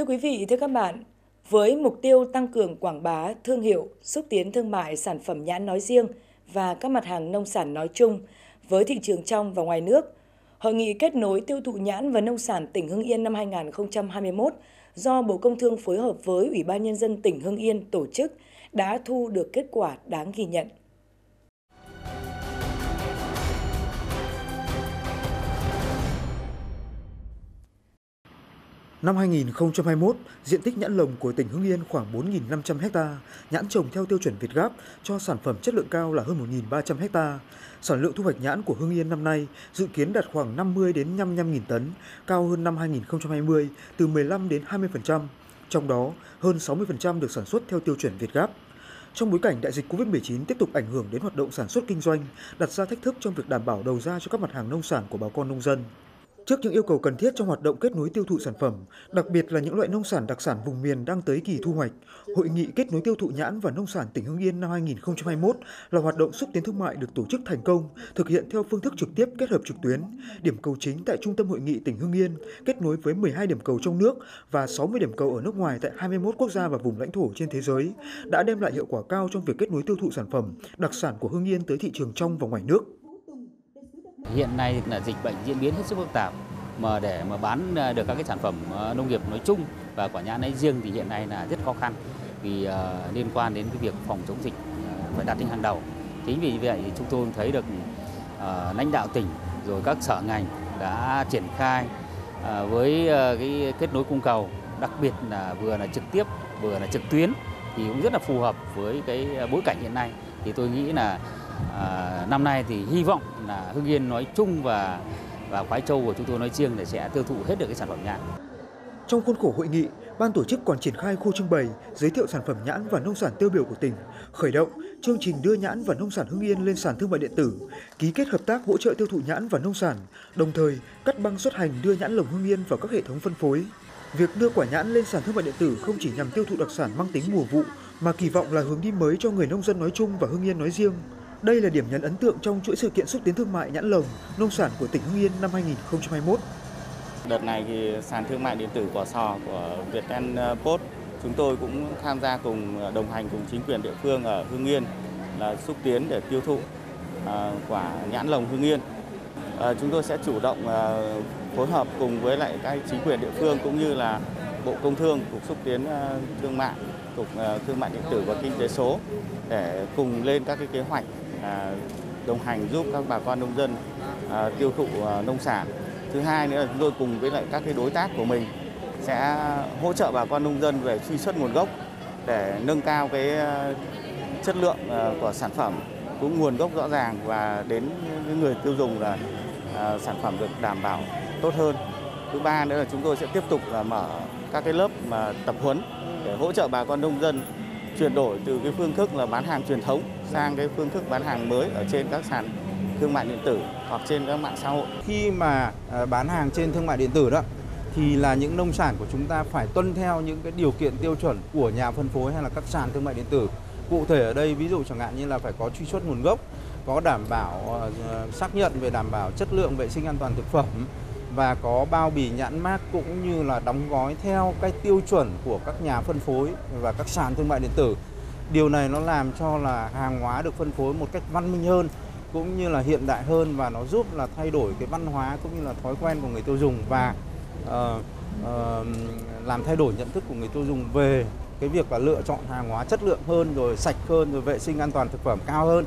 Thưa quý vị, thưa các bạn, với mục tiêu tăng cường quảng bá thương hiệu, xúc tiến thương mại sản phẩm nhãn nói riêng và các mặt hàng nông sản nói chung với thị trường trong và ngoài nước, Hội nghị kết nối tiêu thụ nhãn và nông sản tỉnh Hưng Yên năm 2021 do Bộ Công Thương phối hợp với Ủy ban Nhân dân tỉnh Hưng Yên tổ chức đã thu được kết quả đáng ghi nhận. Năm 2021, diện tích nhãn lồng của tỉnh Hưng Yên khoảng 4.500 ha, nhãn trồng theo tiêu chuẩn Việt Gáp cho sản phẩm chất lượng cao là hơn 1.300 ha. Sản lượng thu hoạch nhãn của Hưng Yên năm nay dự kiến đạt khoảng 50 đến 55.000 tấn, cao hơn năm 2020 từ 15 đến 20%. Trong đó, hơn 60% được sản xuất theo tiêu chuẩn Việt Gáp. Trong bối cảnh đại dịch Covid-19 tiếp tục ảnh hưởng đến hoạt động sản xuất kinh doanh, đặt ra thách thức trong việc đảm bảo đầu ra cho các mặt hàng nông sản của bà con nông dân. Trước những yêu cầu cần thiết trong hoạt động kết nối tiêu thụ sản phẩm, đặc biệt là những loại nông sản đặc sản vùng miền đang tới kỳ thu hoạch, Hội nghị kết nối tiêu thụ nhãn và nông sản tỉnh Hưng Yên năm 2021 là hoạt động xúc tiến thương mại được tổ chức thành công, thực hiện theo phương thức trực tiếp kết hợp trực tuyến. Điểm cầu chính tại Trung tâm Hội nghị tỉnh Hưng Yên kết nối với 12 điểm cầu trong nước và 60 điểm cầu ở nước ngoài tại 21 quốc gia và vùng lãnh thổ trên thế giới đã đem lại hiệu quả cao trong việc kết nối tiêu thụ sản phẩm đặc sản của Hưng Yên tới thị trường trong và ngoài nước. Hiện nay là dịch bệnh diễn biến hết sức phức tạp mà để mà bán à, được các cái sản phẩm à, nông nghiệp nói chung và quả nhãn nói riêng thì hiện nay là rất khó khăn vì uh, liên quan đến cái việc phòng chống dịch uh, phải đặt lên hàng đầu. Chính vì vậy chúng tôi thấy được uh, lãnh đạo tỉnh rồi các sở ngành đã triển khai uh, với uh, cái kết nối cung cầu, đặc biệt là vừa là trực tiếp vừa là trực tuyến thì cũng rất là phù hợp với cái bối cảnh hiện nay. Thì tôi nghĩ là à, năm nay thì hy vọng là Hưng Yên nói chung và và quái Châu của chúng tôi nói riêng để sẽ tiêu thụ hết được cái sản phẩm nhãn. Trong khuôn khổ hội nghị, ban tổ chức còn triển khai khu trưng bày, giới thiệu sản phẩm nhãn và nông sản tiêu biểu của tỉnh, khởi động chương trình đưa nhãn và nông sản Hưng Yên lên sàn thương mại điện tử, ký kết hợp tác hỗ trợ tiêu thụ nhãn và nông sản, đồng thời cắt băng xuất hành đưa nhãn lồng Hưng Yên vào các hệ thống phân phối. Việc đưa quả nhãn lên sàn thương mại điện tử không chỉ nhằm tiêu thụ đặc sản mang tính mùa vụ mà kỳ vọng là hướng đi mới cho người nông dân nói chung và Hưng Yên nói riêng. Đây là điểm nhấn ấn tượng trong chuỗi sự kiện xúc tiến thương mại nhãn lồng, nông sản của tỉnh Hưng Yên năm 2021. Đợt này thì sàn thương mại điện tử Quả Sò của Viettel Post chúng tôi cũng tham gia cùng à, đồng hành cùng chính quyền địa phương ở Hưng Yên là xúc tiến để tiêu thụ à, quả nhãn lồng Hưng Yên. À, chúng tôi sẽ chủ động phối hợp cùng với lại các chính quyền địa phương cũng như là Bộ Công Thương, Cục xúc tiến thương mại, Cục thương mại điện tử và kinh tế số để cùng lên các cái kế hoạch À, đồng hành giúp các bà con nông dân à, tiêu thụ à, nông sản. Thứ hai nữa là chúng tôi cùng với lại các cái đối tác của mình sẽ hỗ trợ bà con nông dân về truy xuất nguồn gốc để nâng cao cái à, chất lượng à, của sản phẩm cũng nguồn gốc rõ ràng và đến những người tiêu dùng là à, sản phẩm được đảm bảo tốt hơn. Thứ ba nữa là chúng tôi sẽ tiếp tục là mở các cái lớp mà tập huấn để hỗ trợ bà con nông dân chuyển đổi từ cái phương thức là bán hàng truyền thống sang cái phương thức bán hàng mới ở trên các sàn thương mại điện tử hoặc trên các mạng xã hội. Khi mà à, bán hàng trên thương mại điện tử đó thì là những nông sản của chúng ta phải tuân theo những cái điều kiện tiêu chuẩn của nhà phân phối hay là các sàn thương mại điện tử. Cụ thể ở đây ví dụ chẳng hạn như là phải có truy xuất nguồn gốc, có đảm bảo à, xác nhận về đảm bảo chất lượng vệ sinh an toàn thực phẩm và có bao bì nhãn mát cũng như là đóng gói theo cái tiêu chuẩn của các nhà phân phối và các sàn thương mại điện tử. Điều này nó làm cho là hàng hóa được phân phối một cách văn minh hơn cũng như là hiện đại hơn và nó giúp là thay đổi cái văn hóa cũng như là thói quen của người tiêu dùng và uh, uh, làm thay đổi nhận thức của người tiêu dùng về cái việc là lựa chọn hàng hóa chất lượng hơn rồi sạch hơn rồi vệ sinh an toàn thực phẩm cao hơn.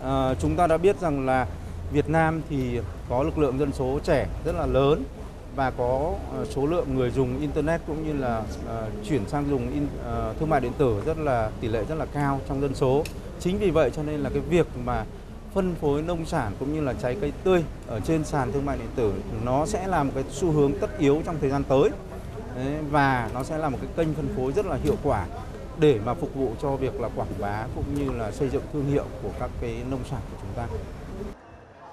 Uh, chúng ta đã biết rằng là Việt Nam thì có lực lượng dân số trẻ rất là lớn và có ờ, số lượng người dùng internet cũng như là uh, chuyển sang dùng in, uh, thương mại điện tử rất là tỷ lệ rất là cao trong dân số. Chính vì vậy cho nên là cái việc mà phân phối nông sản cũng như là trái cây tươi ở trên sàn thương mại điện tử nó sẽ là một cái xu hướng tất yếu trong thời gian tới Đấy, và nó sẽ là một cái kênh phân phối rất là hiệu quả để mà phục vụ cho việc là quảng bá cũng như là xây dựng thương hiệu của các cái nông sản của chúng ta.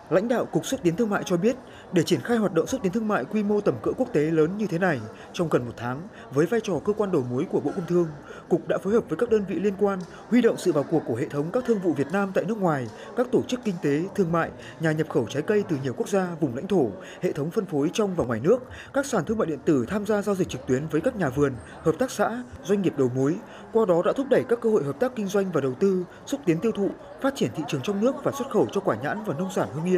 Lãnh đạo Cục xúc tiến thương mại cho biết, để triển khai hoạt động xúc tiến thương mại quy mô tầm cỡ quốc tế lớn như thế này trong gần một tháng, với vai trò cơ quan đầu mối của Bộ Công Thương, Cục đã phối hợp với các đơn vị liên quan, huy động sự vào cuộc của hệ thống các thương vụ Việt Nam tại nước ngoài, các tổ chức kinh tế, thương mại, nhà nhập khẩu trái cây từ nhiều quốc gia, vùng lãnh thổ, hệ thống phân phối trong và ngoài nước, các sàn thương mại điện tử tham gia giao dịch trực tuyến với các nhà vườn, hợp tác xã, doanh nghiệp đầu mối, qua đó đã thúc đẩy các cơ hội hợp tác kinh doanh và đầu tư, xúc tiến tiêu thụ, phát triển thị trường trong nước và xuất khẩu cho quả nhãn và nông sản hương Yên.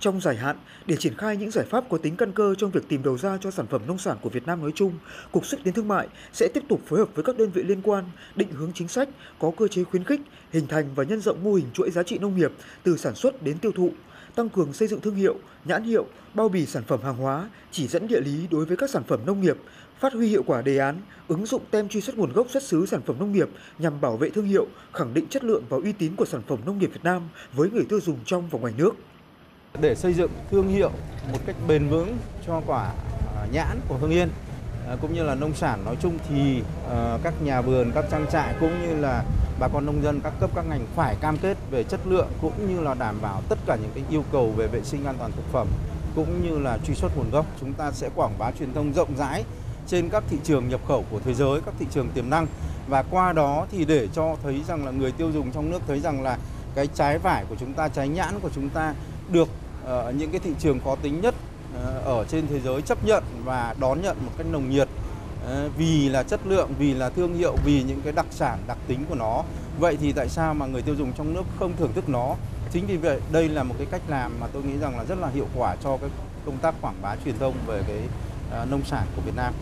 Trong dài hạn, để triển khai những giải pháp có tính căn cơ trong việc tìm đầu ra cho sản phẩm nông sản của Việt Nam nói chung, Cục xúc tiến thương mại sẽ tiếp tục phối hợp với các đơn vị liên quan, định hướng chính sách, có cơ chế khuyến khích, hình thành và nhân rộng mô hình chuỗi giá trị nông nghiệp từ sản xuất đến tiêu thụ, tăng cường xây dựng thương hiệu, nhãn hiệu, bao bì sản phẩm hàng hóa, chỉ dẫn địa lý đối với các sản phẩm nông nghiệp, phát huy hiệu quả đề án, ứng dụng tem truy xuất nguồn gốc xuất xứ sản phẩm nông nghiệp nhằm bảo vệ thương hiệu, khẳng định chất lượng và uy tín của sản phẩm nông nghiệp Việt Nam với người tiêu dùng trong và ngoài nước. Để xây dựng thương hiệu một cách bền vững cho quả à, nhãn của Hưng Yên à, cũng như là nông sản nói chung thì à, các nhà vườn, các trang trại cũng như là bà con nông dân các cấp các ngành phải cam kết về chất lượng cũng như là đảm bảo tất cả những cái yêu cầu về vệ sinh an toàn thực phẩm cũng như là truy xuất nguồn gốc. Chúng ta sẽ quảng bá truyền thông rộng rãi trên các thị trường nhập khẩu của thế giới, các thị trường tiềm năng và qua đó thì để cho thấy rằng là người tiêu dùng trong nước thấy rằng là cái trái vải của chúng ta, trái nhãn của chúng ta được Ờ, những cái thị trường có tính nhất ờ, ở trên thế giới chấp nhận và đón nhận một cách nồng nhiệt ờ, vì là chất lượng, vì là thương hiệu, vì những cái đặc sản, đặc tính của nó. Vậy thì tại sao mà người tiêu dùng trong nước không thưởng thức nó? Chính vì vậy đây là một cái cách làm mà tôi nghĩ rằng là rất là hiệu quả cho cái công tác quảng bá truyền thông về cái nông sản của Việt Nam.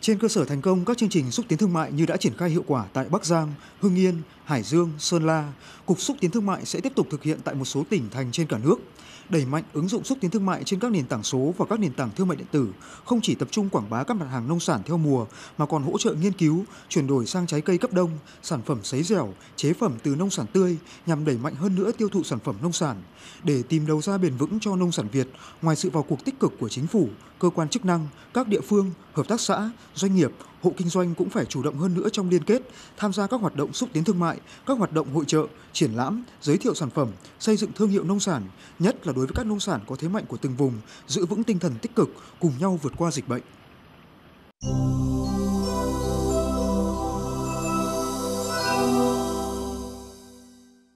Trên cơ sở thành công các chương trình xúc tiến thương mại như đã triển khai hiệu quả tại Bắc Giang, Hưng Yên, Hải Dương, Sơn La, Cục xúc tiến thương mại sẽ tiếp tục thực hiện tại một số tỉnh thành trên cả nước đẩy mạnh ứng dụng xúc tiến thương mại trên các nền tảng số và các nền tảng thương mại điện tử, không chỉ tập trung quảng bá các mặt hàng nông sản theo mùa mà còn hỗ trợ nghiên cứu, chuyển đổi sang trái cây cấp đông, sản phẩm sấy dẻo, chế phẩm từ nông sản tươi nhằm đẩy mạnh hơn nữa tiêu thụ sản phẩm nông sản. Để tìm đầu ra bền vững cho nông sản Việt, ngoài sự vào cuộc tích cực của chính phủ, cơ quan chức năng, các địa phương, hợp tác xã, doanh nghiệp, hộ kinh doanh cũng phải chủ động hơn nữa trong liên kết, tham gia các hoạt động xúc tiến thương mại, các hoạt động hội trợ, triển lãm, giới thiệu sản phẩm, xây dựng thương hiệu nông sản, nhất là đối với các nông sản có thế mạnh của từng vùng, giữ vững tinh thần tích cực, cùng nhau vượt qua dịch bệnh.